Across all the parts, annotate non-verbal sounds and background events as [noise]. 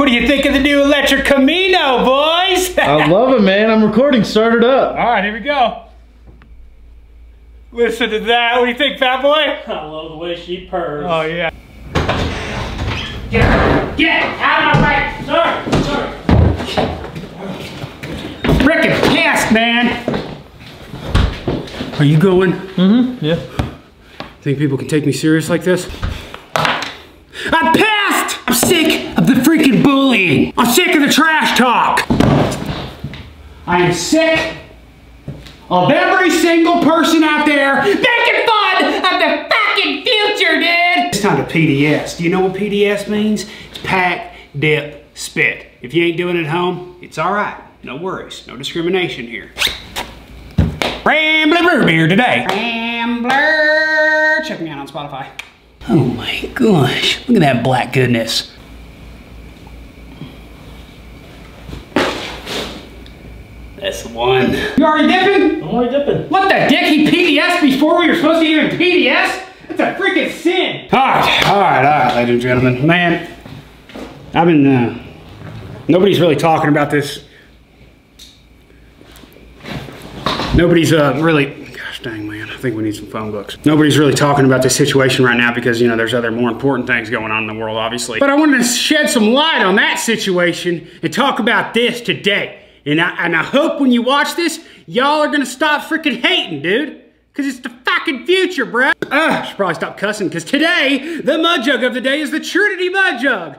What do you think of the new electric Camino, boys? [laughs] I love it, man. I'm recording. Start it up. All right, here we go. Listen to that. What do you think, fat boy? [laughs] I love the way she purrs. Oh, yeah. Get, get out of my way! Sorry, sorry. Frickin' pissed, man. Are you going? Mm-hmm. Yeah. Think people can take me serious like this? I'm pissed! I'm sick of the freaking bullying. I'm sick of the trash talk. I am sick of every single person out there making fun of the fucking future, dude. It's time to PDS. Do you know what PDS means? It's pack, dip, spit. If you ain't doing it at home, it's all right. No worries. No discrimination here. Rambler Brew Beer today. Rambler. Check me out on Spotify. Oh my gosh. Look at that black goodness. That's one. You already dipping? I'm already dipping. What the dick? He PDS before we were supposed to even PDS? That's a freaking sin. All right, all right, all right, ladies and gentlemen. Man, I've been, uh, nobody's really talking about this. Nobody's uh, really, gosh dang, man, I think we need some phone books. Nobody's really talking about this situation right now because, you know, there's other more important things going on in the world, obviously. But I wanted to shed some light on that situation and talk about this today. And I, and I hope when you watch this, y'all are gonna stop freaking hating, dude. Cause it's the fucking future, bruh. Ugh, should probably stop cussing, cause today, the mud jug of the day is the Trinity Mud Jug.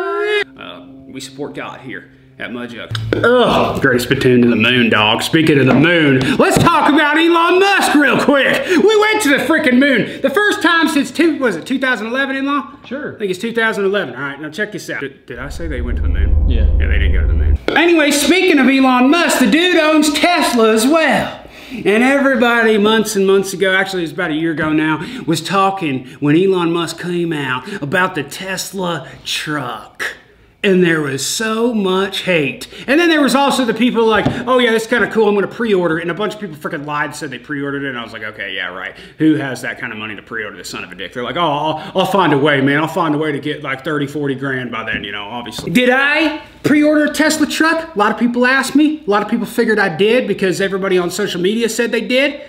Maria. Uh, we support God here at Mud Jug. Ugh, greatest spittoon to the moon, dog. Speaking of the moon, let's talk about Elon Musk real quick. We went to the freaking moon. The first time since, two, was it 2011, Elon? Sure. I think it's 2011. All right, now check this out. Did, did I say they went to the moon? Yeah. Yeah, they didn't go to the moon. Anyway, speaking of Elon Musk, the dude owns Tesla as well. And everybody months and months ago, actually it was about a year ago now, was talking when Elon Musk came out about the Tesla truck. And there was so much hate. And then there was also the people like, oh yeah, this is kind of cool, I'm gonna pre-order it. And a bunch of people freaking lied said they pre-ordered it. And I was like, okay, yeah, right. Who has that kind of money to pre-order the son of a dick? They're like, oh, I'll, I'll find a way, man. I'll find a way to get like 30, 40 grand by then, you know, obviously. Did I pre-order a Tesla truck? A lot of people asked me. A lot of people figured I did because everybody on social media said they did.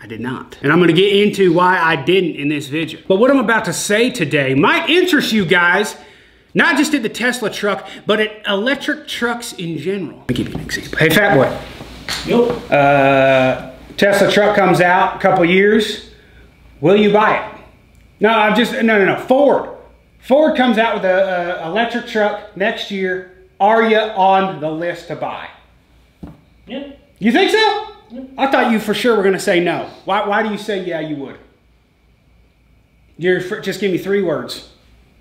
I did not. And I'm gonna get into why I didn't in this video. But what I'm about to say today might interest you guys not just at the Tesla truck, but at electric trucks in general. Let me give you an example. Hey, fat boy. Nope. Uh, Tesla truck comes out a couple years. Will you buy it? No, I'm just, no, no, no. Ford. Ford comes out with a, a electric truck next year. Are you on the list to buy? Yeah. You think so? I thought you for sure were going to say no. Why, why do you say yeah, you would? You're, just give me three words.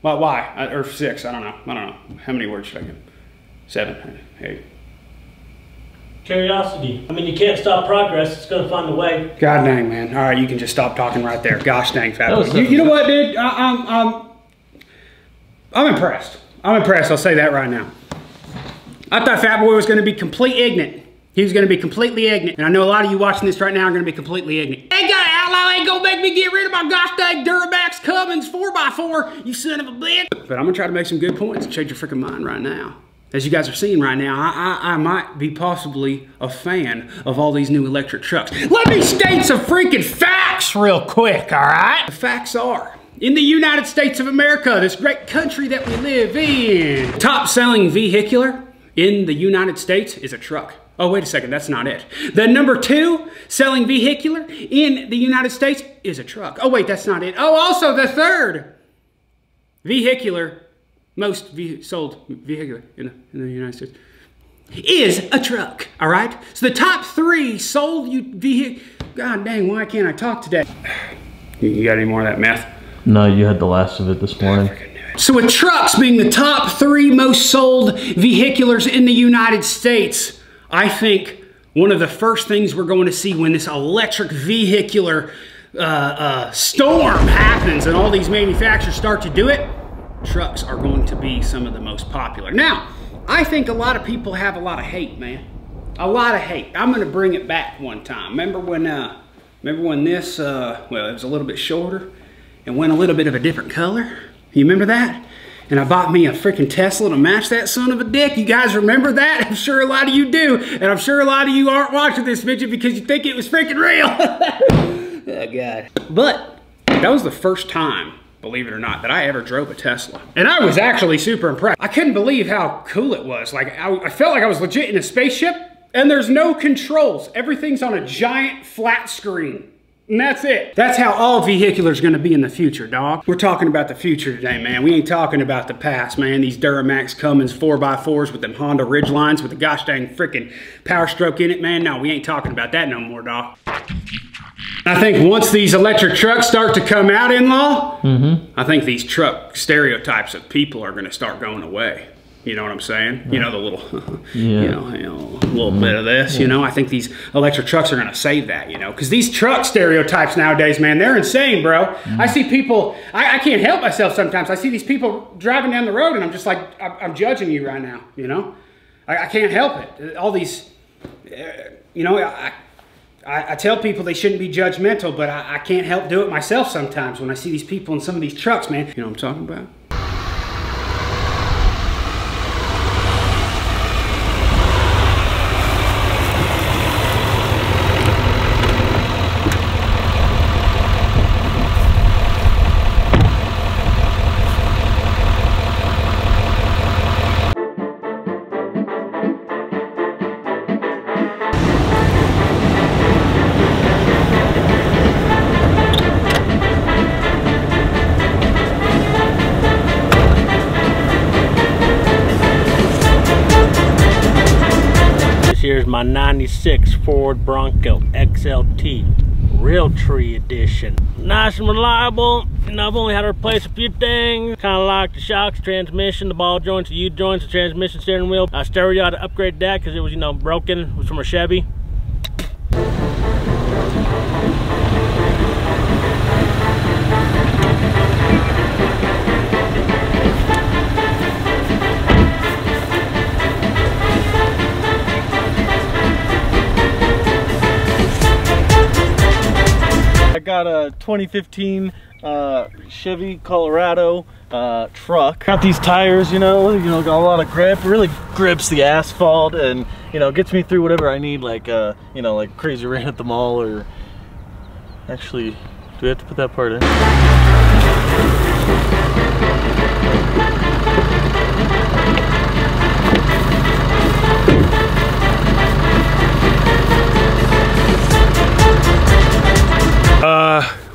Why? why? Uh, Or six? I don't know. I don't know. How many words should I give? Seven. Eight. Curiosity. I mean, you can't stop progress. It's gonna find a way. God dang, man. All right, you can just stop talking right there. Gosh dang, fat boy. You, you know what, dude? I, I'm, I'm, I'm impressed. I'm impressed. I'll say that right now. I thought Fat Boy was going to be complete ignorant. He was going to be completely ignorant. And I know a lot of you watching this right now are going to be completely ignorant. Ain't got to make me get rid of my gosh dang Duramax Cummins 4x4, you son of a bitch. But I'm to try to make some good points change your freaking mind right now. As you guys are seeing right now, I, I, I might be possibly a fan of all these new electric trucks. Let me state some freaking facts real quick, all right? The facts are, in the United States of America, this great country that we live in, top selling vehicular in the United States is a truck. Oh, wait a second, that's not it. The number two selling vehicular in the United States is a truck. Oh, wait, that's not it. Oh, also the third vehicular, most ve- sold vehicular in the, in the United States is a truck. All right. So the top three sold you vehicle. God dang, why can't I talk today? You- got any more of that meth? No, you had the last of it this morning. So with trucks being the top three most sold vehiculars in the United States, I think one of the first things we're going to see when this electric vehicular uh, uh, storm happens and all these manufacturers start to do it, trucks are going to be some of the most popular. Now, I think a lot of people have a lot of hate, man. A lot of hate. I'm going to bring it back one time. Remember when, uh, remember when this, uh, well, it was a little bit shorter and went a little bit of a different color? You remember that? And I bought me a freaking Tesla to match that son of a dick. You guys remember that? [laughs] I'm sure a lot of you do. And I'm sure a lot of you aren't watching this video because you think it was freaking real. [laughs] oh, God. But that was the first time, believe it or not, that I ever drove a Tesla. And I was actually super impressed. I couldn't believe how cool it was. Like, I, I felt like I was legit in a spaceship and there's no controls. Everything's on a giant flat screen. And that's it. That's how all vehicular is going to be in the future, dog. We're talking about the future today, man. We ain't talking about the past, man. These Duramax Cummins 4x4s with them Honda Ridgelines with the gosh dang freaking power stroke in it, man. No, we ain't talking about that no more, dog. I think once these electric trucks start to come out in law, mm -hmm. I think these truck stereotypes of people are going to start going away. You know what I'm saying? You know the little, [laughs] you know, you know, a little bit of this. You know, I think these electric trucks are going to save that. You know, because these truck stereotypes nowadays, man, they're insane, bro. I see people. I, I can't help myself sometimes. I see these people driving down the road, and I'm just like, I'm, I'm judging you right now. You know, I, I can't help it. All these, uh, you know, I. I, I tell people they shouldn't be judgmental, but I, I can't help do it myself sometimes when I see these people in some of these trucks, man. You know what I'm talking about? My 96 Ford Bronco XLT Realtree Edition. Nice and reliable. Know, I've only had to replace a few things. Kind of like the shocks, transmission, the ball joints, the U joints, the transmission steering wheel. Uh, stereo, I had to upgrade that because it was, you know, broken. It was from a Chevy. Got a 2015 uh, Chevy Colorado uh, truck. Got these tires, you know, you know, got a lot of grip. Really grips the asphalt, and you know, gets me through whatever I need, like uh, you know, like crazy [laughs] rain at the mall, or actually, do we have to put that part in?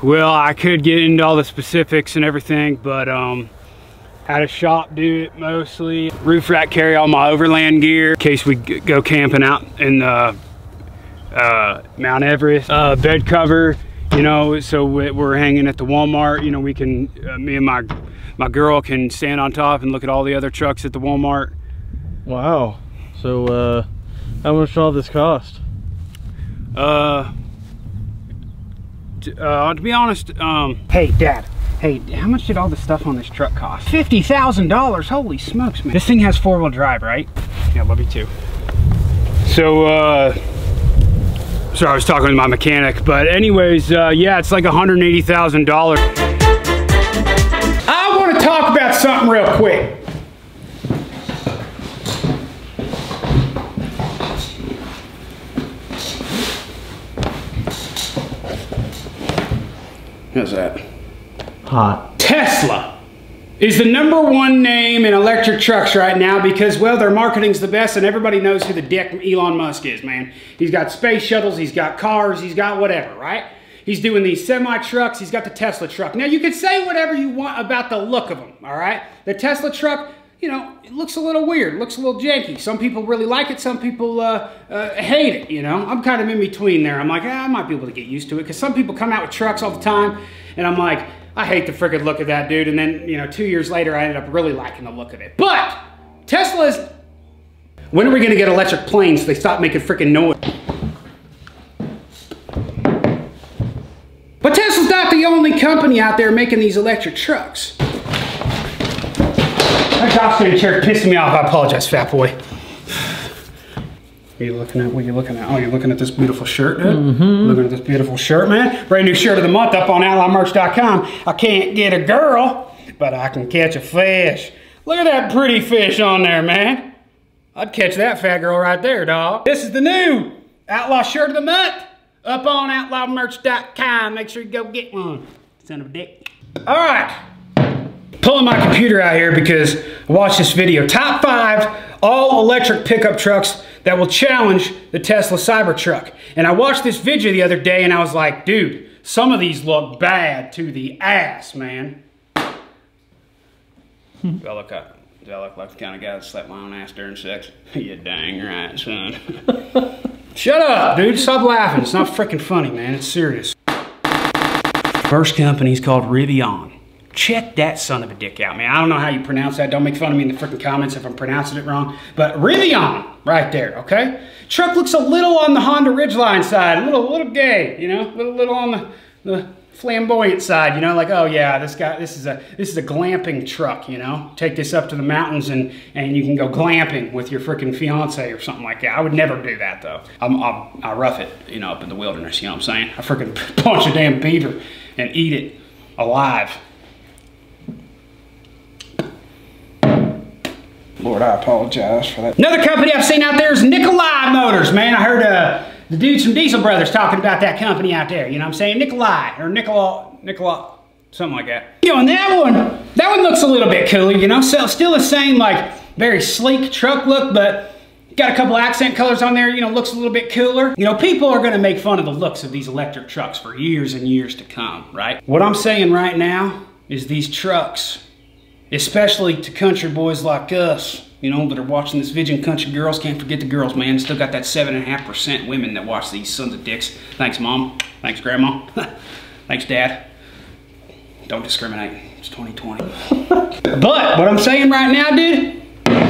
Well, I could get into all the specifics and everything, but um, had a shop do it mostly. Roof rack carry all my overland gear in case we go camping out in uh, uh, Mount Everest. Uh, bed cover, you know, so we- we're hanging at the Walmart. You know, we can, uh, me and my my girl can stand on top and look at all the other trucks at the Walmart. Wow. So, uh, how much all this cost? Uh, uh, to be honest, um. Hey, Dad. Hey, how much did all the stuff on this truck cost? Fifty thousand dollars. Holy smokes, man! This thing has four-wheel drive, right? Yeah, love you too. So, uh, sorry, I was talking to my mechanic, but anyways, uh, yeah, it's like one hundred eighty thousand dollars. I want to talk about something real quick. How's that? Hot. Tesla is the number one name in electric trucks right now because, well, their marketing's the best and everybody knows who the dick Elon Musk is, man. He's got space shuttles, he's got cars, he's got whatever, right? He's doing these semi trucks, he's got the Tesla truck. Now, you can say whatever you want about the look of them, all right? The Tesla truck, you know, it looks a little weird, looks a little janky. Some people really like it, some people uh, uh, hate it, you know? I'm kind of in between there. I'm like, ah, I might be able to get used to it because some people come out with trucks all the time and I'm like, I hate the freaking look of that dude. And then, you know, two years later, I ended up really liking the look of it. But Tesla's, when are we to get electric planes so they stop making freaking noise? But Tesla's not the only company out there making these electric trucks. That chair pissing me off. I apologize, fat boy. Are you looking at what are you looking at? Oh, you're looking at this beautiful shirt, dude? Mm-hmm. Looking at this beautiful shirt, man. Brand new shirt of the month up on outlawmerch.com. I can't get a girl, but but I can catch a fish. Look at that pretty fish on there, man. I'd catch that fat girl right there, dog. This is the new Outlaw Shirt of the Month up on outlawmerch.com. Make sure you go get one. Son of a dick. All right. Pulling my computer out here because I watched this video. Top five all electric pickup trucks that will challenge the Tesla Cybertruck. And I watched this video the other day and I was like, dude, some of these look bad to the ass, man. do I look up? Do I look like the kind of guy that slept my own ass during sex? [laughs] you dang right, son. Shut up, dude. Stop laughing. It's not freaking funny, man. It's serious. First company is called Rivian. Check that son of a dick out, man. I don't know how you pronounce that. Don't make fun of me in the freaking comments if I'm pronouncing it wrong. But Rivian, right there, okay? Truck looks a little on the Honda Ridgeline side, a little, little gay, you know, a little, little on the, the flamboyant side, you know, like, oh yeah, this guy, this is a, this is a glamping truck, you know? Take this up to the mountains and, and you can go glamping with your freaking fiance or something like that. I would never do that though. I'm, I'm, I rough it, you know, up in the wilderness, you know what I'm saying? I freaking [laughs] punch a damn beaver and eat it alive. Lord, I apologize for that. Another company I've seen out there is Nikolai Motors, man. I heard uh, the dudes from Diesel Brothers talking about that company out there. You know what I'm saying? Nikolai, or Nikola, Nikola, something like that. You know, and that one, that one looks a little bit cooler, you know? So still the same, like, very sleek truck look, but got a couple accent colors on there, you know, looks a little bit cooler. You know, people are gonna make fun of the looks of these electric trucks for years and years to come, right? What I'm saying right now is these trucks especially to country boys like us, you know, that are watching this video. Country girls, can't forget the girls, man. Still got that 7.5% women that watch these sons of dicks. Thanks, Mom. Thanks, Grandma. [laughs] Thanks, Dad. Don't discriminate. It's 2020. [laughs] but what I'm saying right now, dude,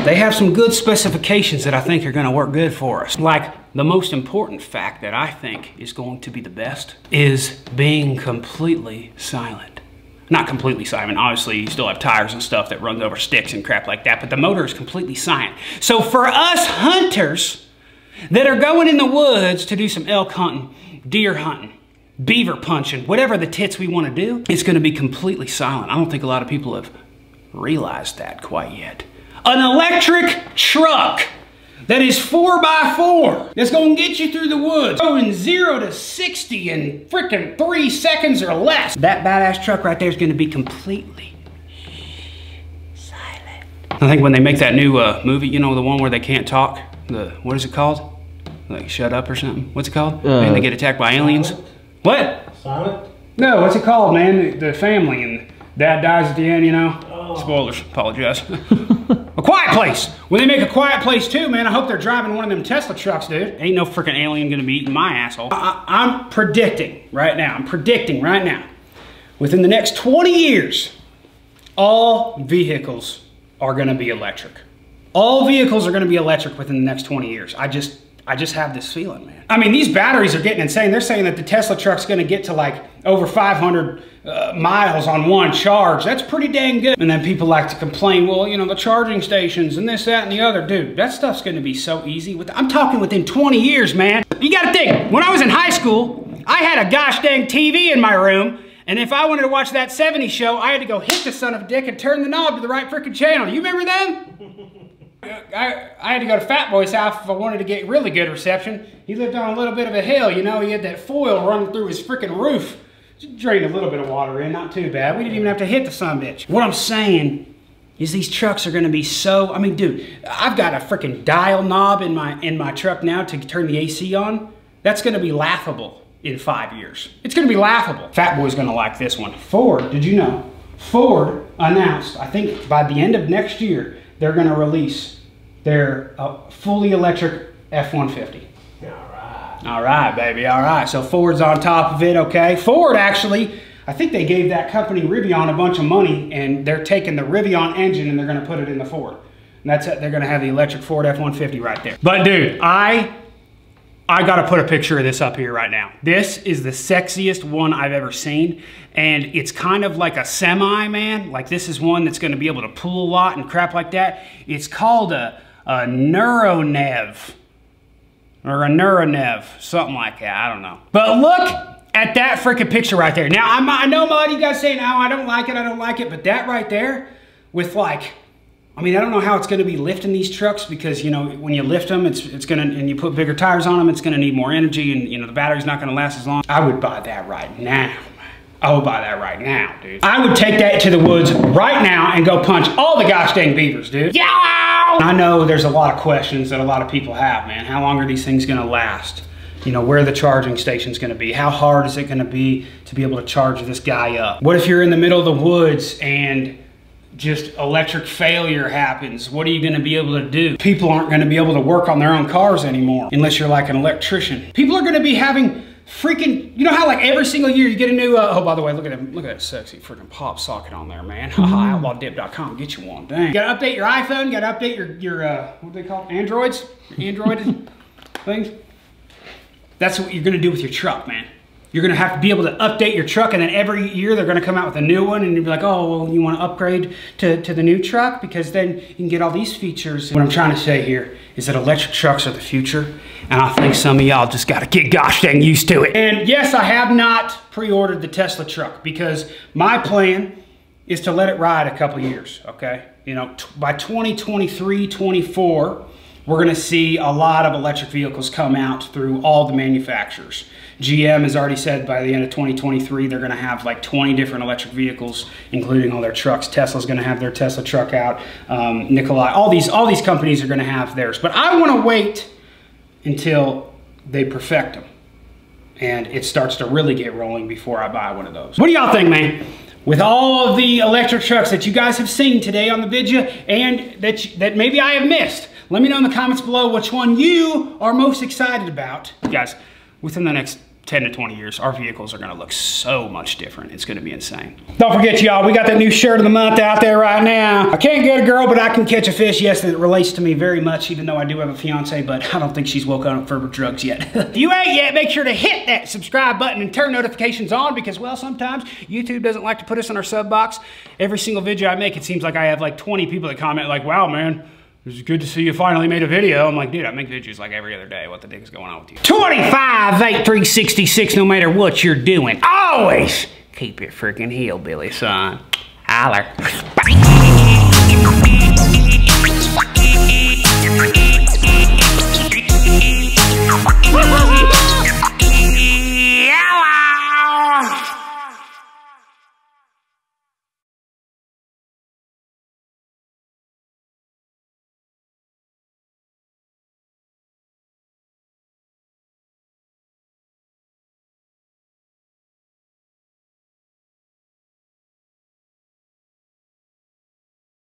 they have some good specifications that I think are going to work good for us. Like the most important fact that I think is going to be the best is being completely silent not completely silent. Obviously, you still have tires and stuff that runs over sticks and crap like that, but the motor is completely silent. So for us hunters that are going in the woods to do some elk hunting, deer hunting, beaver punching, whatever the tits we want to do, it's going to be completely silent. I don't think a lot of people have realized that quite yet. An electric truck that is four by four. that's gonna get you through the woods going 0 to 60 in freaking 3 seconds or less. That badass truck right there is gonna be completely silent. I think when they make that new uh, movie, you know, the one where they can't talk, the, what is it called? Like Shut Up or something? What's it called? Uh, and they get attacked by aliens? Silent? What? Silent? No, what's it called, man? The family and dad dies at the end, you know? Oh. Spoilers, apologize. [laughs] [laughs] A quiet place. When they make a quiet place too, man, I hope they're driving one of them Tesla trucks, dude. Ain't no freaking alien gonna be eating my asshole. I, I'm predicting right now, I'm predicting right now, within the next 20 years, all vehicles are gonna be electric. All vehicles are gonna be electric within the next 20 years. I just, I just have this feeling, man. I mean, these batteries are getting insane. They're saying that the Tesla truck's gonna get to like over 500 uh, miles on one charge. That's pretty dang good. And then people like to complain, well, you know, the charging stations and this, that, and the other. Dude, that stuff's gonna be so easy. With I'm talking within 20 years, man. You gotta think, when I was in high school, I had a gosh dang TV in my room, and if I wanted to watch that 70s show, I had to go hit the son of a dick and turn the knob to the right freaking channel. You remember them? [laughs] I, I had to go to Fat Boy's house if I wanted to get really good reception. He lived on a little bit of a hill, you know, he had that foil running through his freaking roof. Drained a little bit of water in, not too bad. We didn't even have to hit the sun bitch. What I'm saying is these trucks are gonna be so, I mean, dude, I've got a freaking dial knob in my, in my truck now to turn the AC on. That's gonna be laughable in five years. It's gonna be laughable. Fat Boy's gonna like this one. Ford, did you know? Ford announced, I think by the end of next year, they're gonna release their uh, fully electric F-150. All right, baby. All right. So Ford's on top of it. Okay. Ford actually, I think they gave that company Rivian a bunch of money, and they're taking the Rivian engine and they're going to put it in the Ford. And that's it. They're going to have the electric Ford F-150 right there. But dude, I I got to put a picture of this up here right now. This is the sexiest one I've ever seen. And it's kind of like a semi, man. Like this is one that's going to be able to pull a lot and crap like that. It's called a, a Neuron EV or a Neuron EV, something like that, I don't know. But look at that freaking picture right there. Now, I'm, I know a lot of you guys saying, oh, I don't like it, I don't like it, but that right there with like, I mean, I don't know how it's going to be lifting these trucks because, you know, when you lift them, it's, it's going to, and you put bigger tires on them, it's going to need more energy and, you know, the battery's not going to last as long. I would buy that right now. I would buy that right now, dude. I would take that to the woods right now and go punch all the gosh dang beavers, dude. Yeah! I know there's a lot of questions that a lot of people have, man. How long are these things gonna last? You know, where the charging station's gonna be? How hard is it gonna be to be able to charge this guy up? What if you're in the middle of the woods and just electric failure happens, what are you gonna be able to do? People aren't gonna be able to work on their own cars anymore unless you're like an electrician. People are gonna be having freaking, you know how like every single year you get a new, uh, oh, by the way, look at that, look at that sexy freaking pop socket on there, man. [laughs] Mm-hmm. Outlawdip.com, get you one, dang. You gotta update your iPhone, you gotta update your, your uh, what do they call it? Androids? Android [laughs] things? That's what you're gonna do with your truck, man. You're gonna have to be able to update your truck and then every year they're gonna come out with a new one and you'll be like, oh, well, you wanna upgrade to, to the new truck because then you can get all these features. What I'm trying to say here is that electric trucks are the future and I think some of y'all just gotta get gosh dang used to it. And yes, I have not pre-ordered the Tesla truck because my plan is to let it ride a couple years, okay? You know, by 2023, 24, we're gonna see a lot of electric vehicles come out through all the manufacturers. GM has already said by the end of 2023 they're going to have like 20 different electric vehicles, including all their trucks. Tesla's going to have their Tesla truck out. Um, Nikola, all these all these companies are going to have theirs. But I want to wait until they perfect them and it starts to really get rolling before I buy one of those. What do y'all think, man? With all of the electric trucks that you guys have seen today on the video and that, that maybe I have missed, let me know in the comments below which one you are most excited about. Guys, within the next 10 to 20 years, our vehicles are gonna look so much different. It's gonna be insane. Don't forget y'all, we got that new shirt of the month out there right now. I can't get a girl, but I can catch a fish. Yes, it relates to me very much, even though I do have a fiance, but I don't think she's woken up for drugs yet. [laughs] if you ain't yet, make sure to hit that subscribe button and turn notifications on because, well, sometimes YouTube doesn't like to put us in our sub box. Every single video I make, it seems like I have like 20 people that comment like, wow, man, it was good to see you finally made a video. I'm like, dude, I make videos like every other day. What the dick is going on with you? 25, 8, 366, no matter what you're doing. Always keep your freaking hillbilly son. Holler. Bye. [laughs]